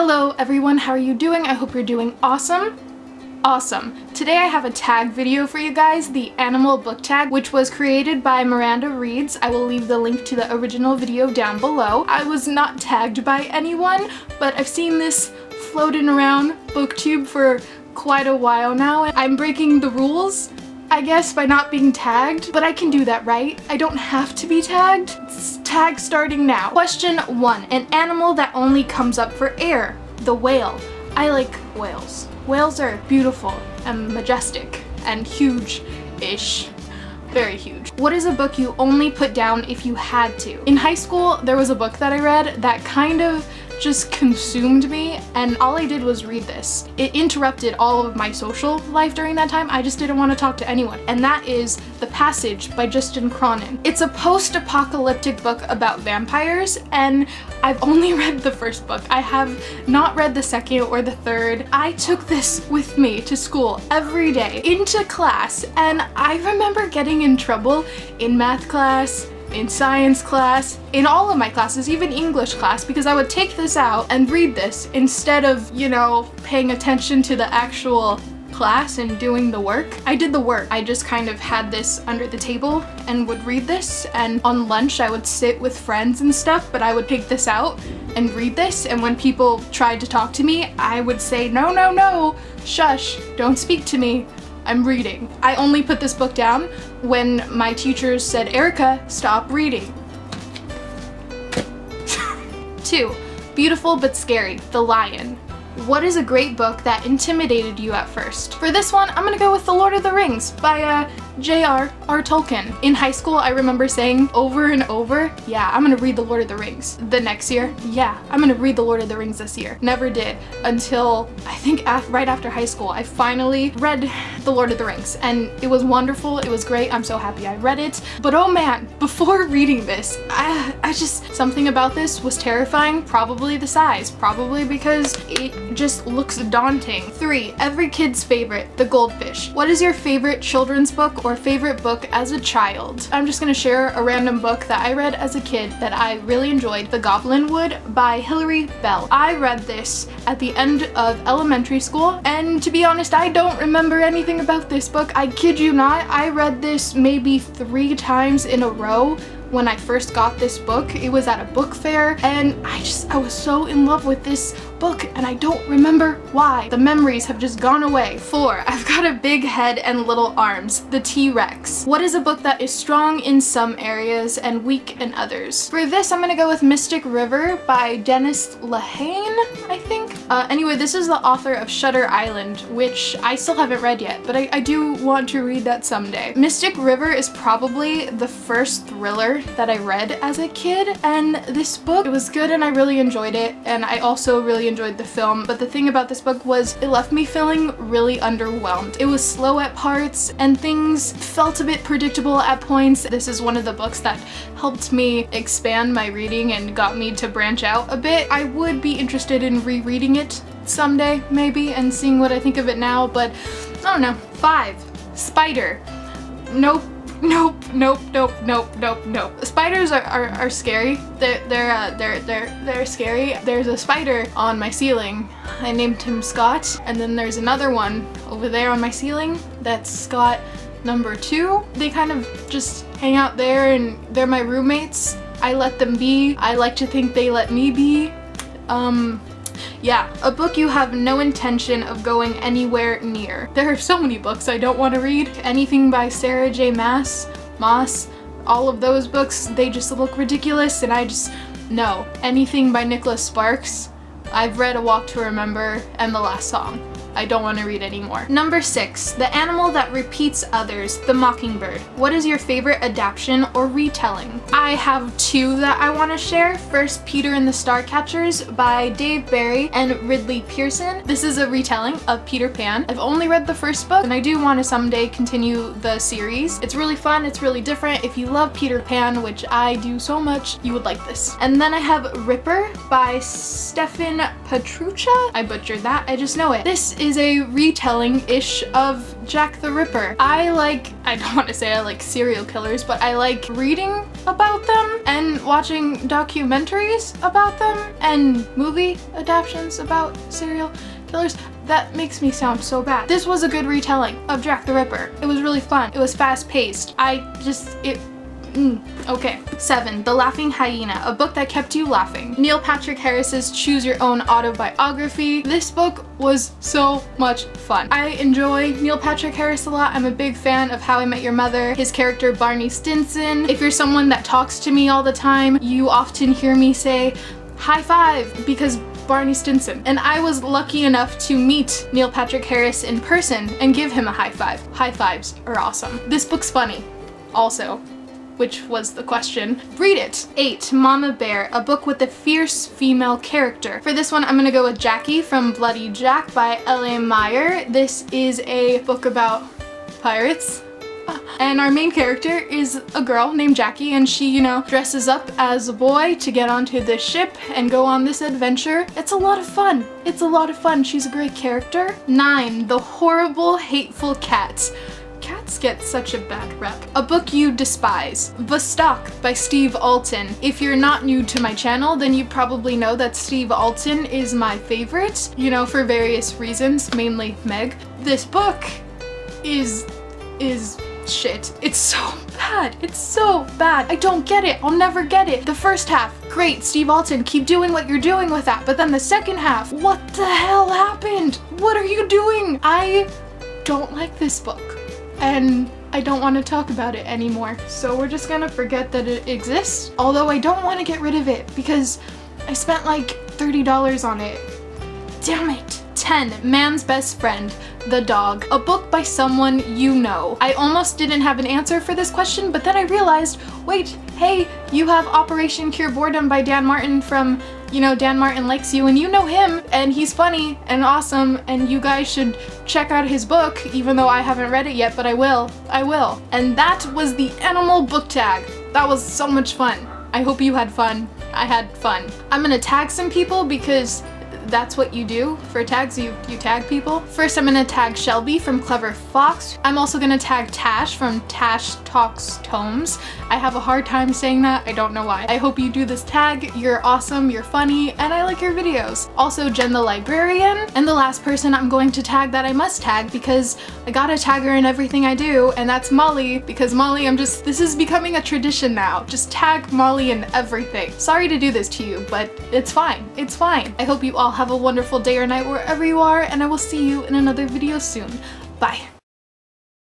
Hello everyone, how are you doing? I hope you're doing awesome. Awesome. Today I have a tag video for you guys, the animal book tag, which was created by Miranda Reads. I will leave the link to the original video down below. I was not tagged by anyone, but I've seen this floating around booktube for quite a while now. I'm breaking the rules I guess by not being tagged, but I can do that, right? I don't have to be tagged. It's tag starting now. Question one, an animal that only comes up for air, the whale. I like whales. Whales are beautiful and majestic and huge-ish. Very huge. What is a book you only put down if you had to? In high school, there was a book that I read that kind of just consumed me and all I did was read this. It interrupted all of my social life during that time. I just didn't want to talk to anyone. And that is The Passage by Justin Cronin. It's a post-apocalyptic book about vampires and I've only read the first book. I have not read the second or the third. I took this with me to school every day into class and I remember getting in trouble in math class in science class, in all of my classes, even English class, because I would take this out and read this instead of, you know, paying attention to the actual class and doing the work. I did the work. I just kind of had this under the table and would read this and on lunch I would sit with friends and stuff but I would take this out and read this and when people tried to talk to me I would say no no no shush don't speak to me I'm reading. I only put this book down when my teachers said, Erika, stop reading. Two, Beautiful but Scary, The Lion. What is a great book that intimidated you at first? For this one, I'm gonna go with The Lord of the Rings by uh, J.R.R. Tolkien. In high school, I remember saying over and over, yeah, I'm gonna read The Lord of the Rings. The next year, yeah, I'm gonna read The Lord of the Rings this year. Never did until I think af right after high school, I finally read The Lord of the Rings and it was wonderful. It was great. I'm so happy I read it. But oh man, before reading this, I, I just, something about this was terrifying. Probably the size, probably because it just looks daunting. Three, every kid's favorite, The Goldfish. What is your favorite children's book or favorite book as a child. I'm just gonna share a random book that I read as a kid that I really enjoyed, The Goblin Wood by Hilary Bell. I read this at the end of elementary school and to be honest I don't remember anything about this book. I kid you not, I read this maybe three times in a row when I first got this book. It was at a book fair and I just, I was so in love with this book and I don't remember why. The memories have just gone away. Four, I've got a big head and little arms, The T-Rex. What is a book that is strong in some areas and weak in others? For this, I'm gonna go with Mystic River by Dennis Lehane, I think. Uh, anyway, this is the author of Shutter Island, which I still haven't read yet, but I, I do want to read that someday. Mystic River is probably the first thriller that I read as a kid and this book, it was good and I really enjoyed it and I also really enjoyed the film but the thing about this book was it left me feeling really underwhelmed. It was slow at parts and things felt a bit predictable at points. This is one of the books that helped me expand my reading and got me to branch out a bit. I would be interested in rereading it someday maybe and seeing what I think of it now but I don't know. Five. Spider. Nope nope, nope, nope, nope, nope, nope. Spiders are, are, are scary. They're they're uh, they're they're they're scary. There's a spider on my ceiling. I named him Scott, and then there's another one over there on my ceiling. That's Scott number two. They kind of just hang out there, and they're my roommates. I let them be. I like to think they let me be. Um, yeah, a book you have no intention of going anywhere near. There are so many books I don't want to read. Anything by Sarah J Maas, Moss, all of those books, they just look ridiculous and I just, no. Anything by Nicholas Sparks, I've read A Walk to Remember and The Last Song. I don't want to read anymore. Number six, the animal that repeats others, the mockingbird. What is your favorite adaptation or retelling? I have two that I want to share. First, Peter and the Starcatchers by Dave Barry and Ridley Pearson. This is a retelling of Peter Pan. I've only read the first book and I do want to someday continue the series. It's really fun, it's really different. If you love Peter Pan, which I do so much, you would like this. And then I have Ripper by Stefan Petrucha. I butchered that, I just know it. This is a retelling-ish of Jack the Ripper. I like, I don't want to say I like serial killers, but I like reading about them and watching documentaries about them and movie adaptations about serial killers, that makes me sound so bad. This was a good retelling of Jack the Ripper. It was really fun. It was fast paced. I just, it, Mm, okay. Seven, The Laughing Hyena, a book that kept you laughing. Neil Patrick Harris's Choose Your Own Autobiography. This book was so much fun. I enjoy Neil Patrick Harris a lot. I'm a big fan of How I Met Your Mother, his character Barney Stinson. If you're someone that talks to me all the time, you often hear me say, high five, because Barney Stinson. And I was lucky enough to meet Neil Patrick Harris in person and give him a high five. High fives are awesome. This book's funny, also which was the question. Read it. 8. Mama Bear, a book with a fierce female character. For this one, I'm gonna go with Jackie from Bloody Jack by L.A. Meyer. This is a book about pirates. And our main character is a girl named Jackie and she, you know, dresses up as a boy to get onto this ship and go on this adventure. It's a lot of fun. It's a lot of fun. She's a great character. 9. The Horrible Hateful Cats. Cats get such a bad rep. A book you despise. Vostok by Steve Alten. If you're not new to my channel, then you probably know that Steve Alten is my favorite, you know, for various reasons, mainly Meg. This book is, is shit. It's so bad. It's so bad. I don't get it. I'll never get it. The first half, great, Steve Alten, keep doing what you're doing with that. But then the second half, what the hell happened? What are you doing? I don't like this book and I don't want to talk about it anymore. So we're just gonna forget that it exists. Although I don't want to get rid of it because I spent like $30 on it. Damn it. 10. Man's Best Friend, The Dog. A book by someone you know. I almost didn't have an answer for this question, but then I realized, wait, hey, you have Operation Cure Boredom by Dan Martin from you know, Dan Martin likes you and you know him and he's funny and awesome and you guys should check out his book even though I haven't read it yet, but I will. I will. And that was the animal book tag. That was so much fun. I hope you had fun. I had fun. I'm gonna tag some people because that's what you do for tags, you, you tag people. First I'm gonna tag Shelby from Clever Fox. I'm also gonna tag Tash from Tash Talks Tonnes. I have a hard time saying that, I don't know why. I hope you do this tag, you're awesome, you're funny, and I like your videos. Also Jen the Librarian, and the last person I'm going to tag that I must tag because I gotta tag her in everything I do, and that's Molly, because Molly, I'm just, this is becoming a tradition now. Just tag Molly in everything. Sorry to do this to you, but it's fine, it's fine. I hope you all have a wonderful day or night wherever you are, and I will see you in another video soon. Bye.